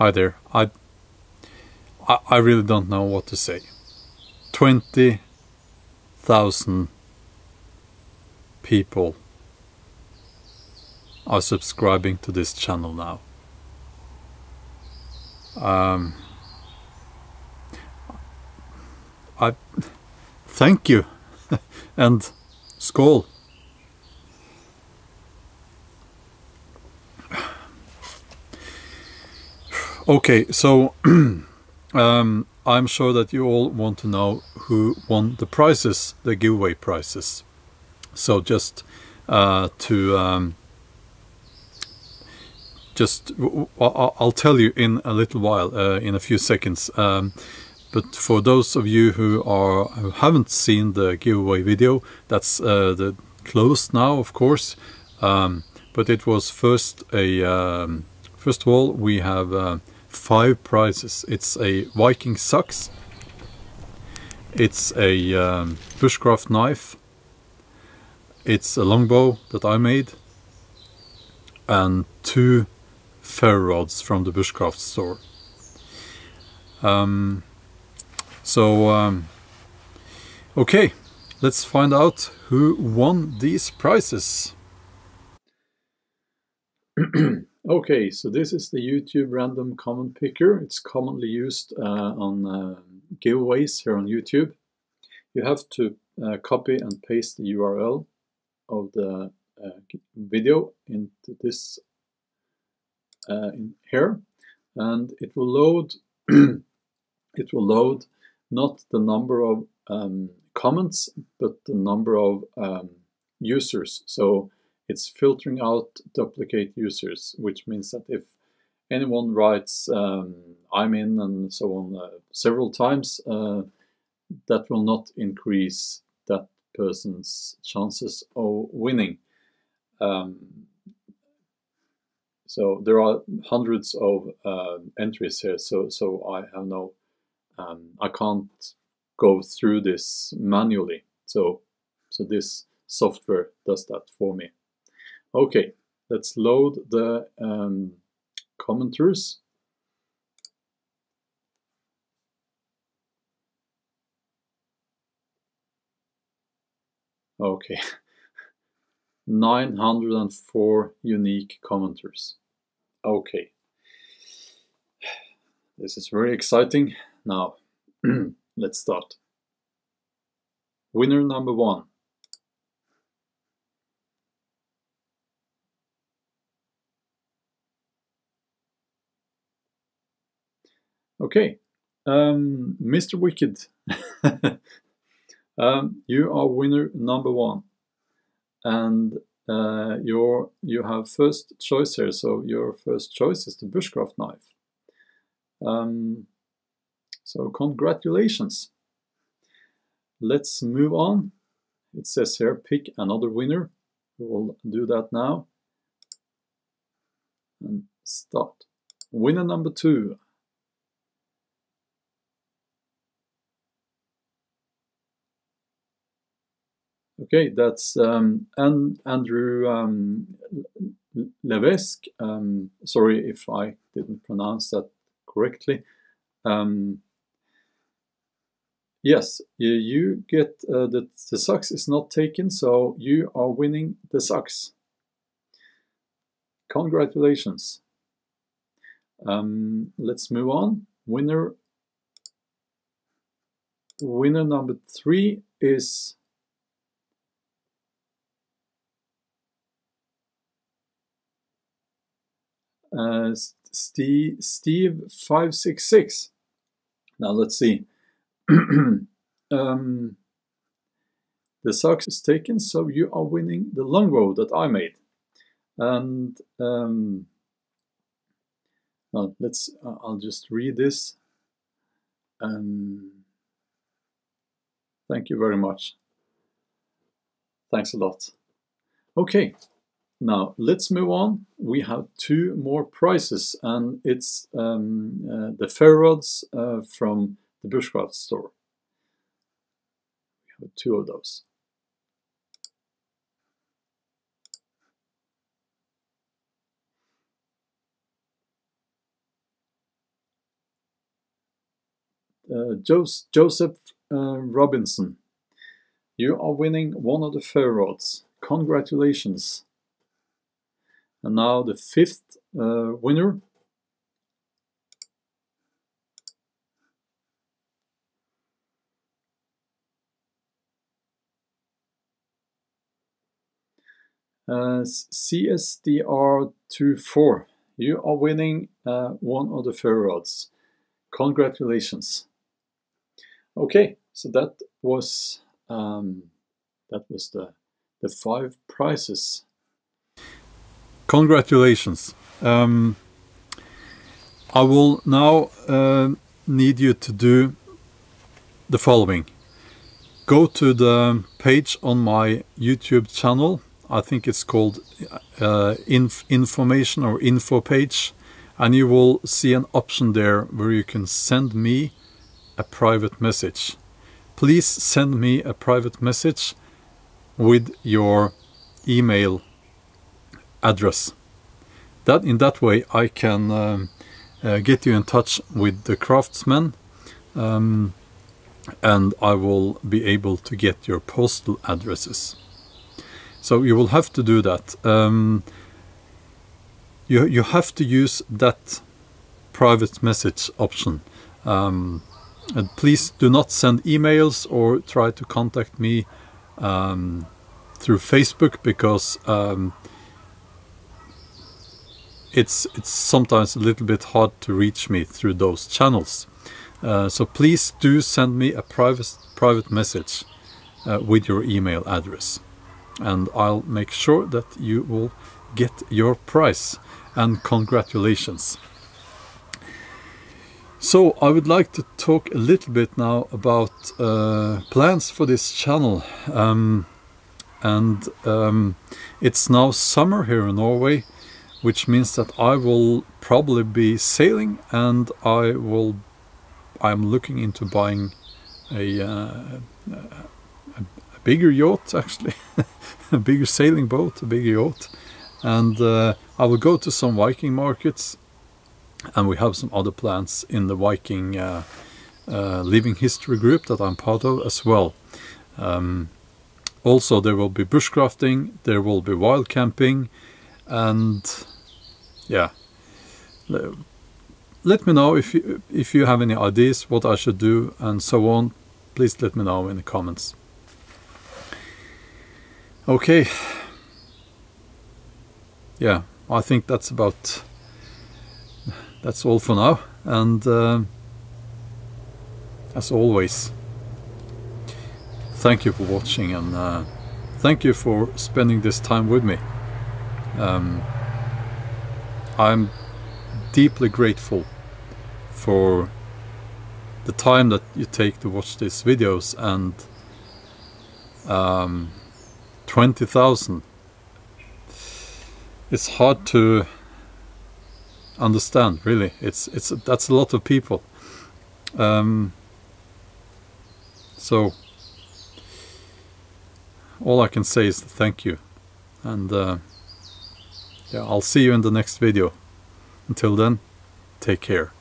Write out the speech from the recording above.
Hi there. I, I, really don't know what to say. 20,000 people are subscribing to this channel now. Um, I thank you and skål. Okay, so um, I'm sure that you all want to know who won the prizes, the giveaway prizes. So just uh, to um, just I'll tell you in a little while, uh, in a few seconds. Um, but for those of you who are who haven't seen the giveaway video, that's uh, the closed now, of course. Um, but it was first a um, first of all we have uh, five prizes. It's a Viking Seax. It's a um, bushcraft knife. It's a longbow that I made. And two ferro rods from the bushcraft store. Um, so, um, okay, let's find out who won these prizes. Okay, so this is the YouTube random comment picker. It's commonly used uh, on uh, giveaways here on YouTube. You have to uh, copy and paste the URL of the uh, video into this uh, in here, and it will load. it will load not the number of um, comments, but the number of um, users. So it's filtering out duplicate users, which means that if anyone writes um, I'm in and so on uh, several times, uh, that will not increase that person's chances of winning. Um, so there are hundreds of uh, entries here, so so I have no, um, I can't go through this manually. So so this software does that for me. Okay, let's load the um, commenters. Okay, 904 unique commenters. Okay, this is very exciting. Now, let's start. Winner number one. Okay, um, Mr. Wicked, um, you are winner number one, and uh, your you have first choice here. So your first choice is the bushcraft knife. Um, so congratulations. Let's move on. It says here pick another winner. We will do that now. And start. Winner number two. Okay, that's um, and Andrew um, Levesque. Um, sorry if I didn't pronounce that correctly. Um, yes, you, you get uh, the the seax is not taken, so you are winning the seax. Congratulations. Um, let's move on. Winner. Winner number three is uh, Steve, Steve 566. Now let's see. um, the seax is taken, so you are winning the longbow that I made. And um, now let's, uh, I'll just read this. Um, thank you very much. Thanks a lot. Okay, now let's move on. We have two more prizes and it's um, uh, the ferro rods uh, from the Bushcraft store. We have two of those. uh, Joseph uh, Robinson. You are winning one of the ferro rods. Congratulations. And now the fifth uh, winner. Uh, CSDR24. You are winning uh, one of the ferro rods. Congratulations. Okay, so that was um, that was the the five prizes. Congratulations. Um, I will now uh, need you to do the following. Go to the page on my YouTube channel. I think it's called uh, inf information or info page. And you will see an option there where you can send me a private message. Please send me a private message with your email address. That in that way I can um, uh, get you in touch with the craftsman um, and I will be able to get your postal addresses. So you will have to do that. Um, you, you have to use that private message option. Um, and please do not send emails or try to contact me um, through Facebook because um, it's it's sometimes a little bit hard to reach me through those channels. Uh, so please do send me a private private message uh, with your email address, and I'll make sure that you will get your prize. And congratulations! So I would like to talk a little bit now about uh, plans for this channel. Um, and um, it's now summer here in Norway, which means that I will probably be sailing and I will I'm looking into buying a, uh, a, bigger yacht actually, a bigger sailing boat, a bigger yacht. And uh, I will go to some Viking markets and we have some other plans in the Viking uh, uh, living history group that I'm part of as well. Um, also there will be bushcrafting, there will be wild camping and yeah. Let me know if you, if you have any ideas what I should do and so on. Please let me know in the comments. Okay. Yeah, I think that's about that's all for now and uh, as always thank you for watching and uh, thank you for spending this time with me um, I'm deeply grateful for the time that you take to watch these videos and um, 20,000 it's hard to understand really. It's it's that's a lot of people. Um, so all I can say is thank you. And uh, yeah I'll see you in the next video. Until then take care